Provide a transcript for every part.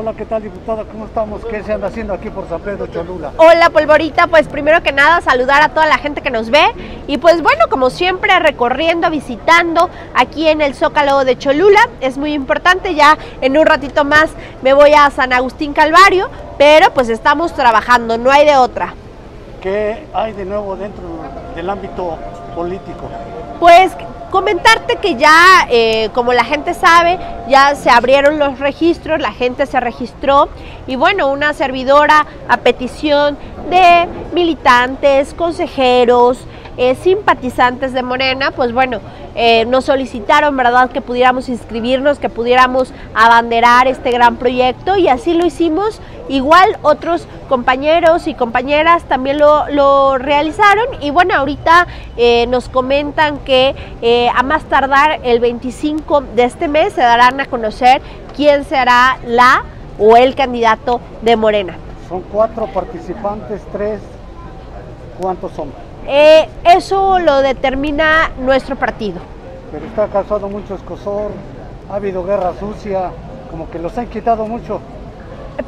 Hola, ¿qué tal diputada? ¿Cómo estamos? ¿Qué se anda haciendo aquí por San Pedro Cholula? Hola Polvorita, pues primero que nada saludar a toda la gente que nos ve y pues bueno, como siempre recorriendo, visitando aquí en el Zócalo de Cholula, es muy importante, ya en un ratito más me voy a San Agustín Calvario, pero pues estamos trabajando, no hay de otra. ¿Qué hay de nuevo dentro del ámbito político? Pues Comentarte que ya, eh, como la gente sabe, ya se abrieron los registros, la gente se registró y bueno, una servidora a petición de militantes, consejeros, eh, simpatizantes de Morena, pues bueno, eh, nos solicitaron, ¿verdad?, que pudiéramos inscribirnos, que pudiéramos abanderar este gran proyecto y así lo hicimos. Igual otros compañeros y compañeras también lo, realizaron y bueno, ahorita eh, nos comentan que a más tardar el 25 de este mes se darán a conocer quién será la o el candidato de Morena. Son cuatro participantes, tres, ¿cuántos son? Eh, eso lo determina nuestro partido. Pero está causado mucho escosor, ha habido guerra sucia, como que los han quitado mucho.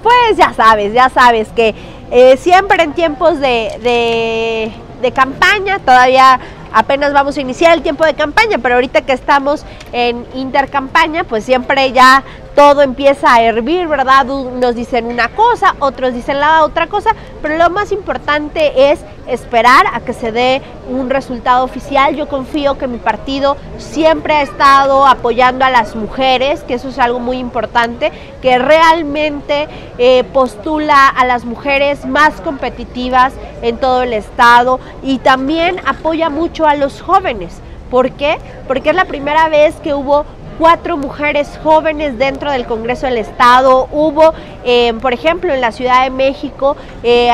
Pues ya sabes, ya sabes que eh, siempre en tiempos de, de campaña, todavía apenas vamos a iniciar el tiempo de campaña, pero ahorita que estamos en intercampaña, pues siempre ya todo empieza a hervir, ¿verdad? Unos dicen una cosa, otros dicen la otra cosa, pero lo más importante es esperar a que se dé un resultado oficial. Yo confío que mi partido siempre ha estado apoyando a las mujeres, que eso es algo muy importante, que realmente eh, postula a las mujeres más competitivas en todo el estado y también apoya mucho a los jóvenes. ¿Por qué? Porque es la primera vez que hubo cuatro mujeres jóvenes dentro del Congreso del Estado. Hubo, eh, por ejemplo, en la Ciudad de México, eh,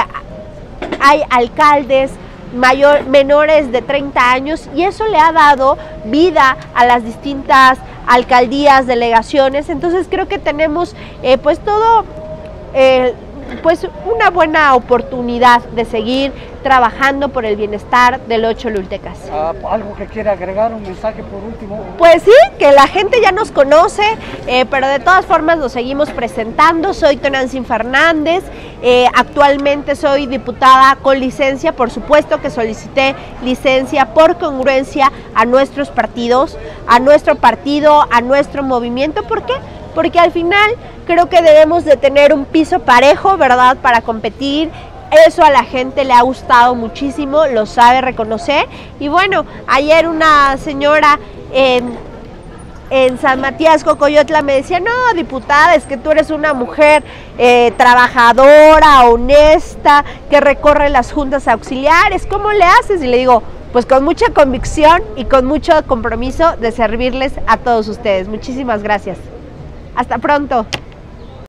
hay alcaldes mayor, menores de 30 años y eso le ha dado vida a las distintas alcaldías, delegaciones. Entonces creo que tenemos eh, pues todo pues una buena oportunidad de seguir trabajando por el bienestar del ocho Lultecas. Ah, ¿Algo que quiera agregar, un mensaje por último? Pues sí, que la gente ya nos conoce, eh, pero de todas formas nos seguimos presentando. Soy Tonantzin Fernández, eh, actualmente soy diputada con licencia, por supuesto que solicité licencia por congruencia a nuestros partidos, a nuestro partido, a nuestro movimiento. ¿Por qué? Porque al final creo que debemos de tener un piso parejo, ¿verdad? Para competir. Eso a la gente le ha gustado muchísimo, lo sabe reconocer. Y bueno, ayer una señora en, San Matías Cocoyotla me decía, no, diputada, es que tú eres una mujer eh, trabajadora, honesta, que recorre las juntas auxiliares, ¿cómo le haces? Y le digo, pues con mucha convicción y con mucho compromiso de servirles a todos ustedes. Muchísimas gracias. Hasta pronto.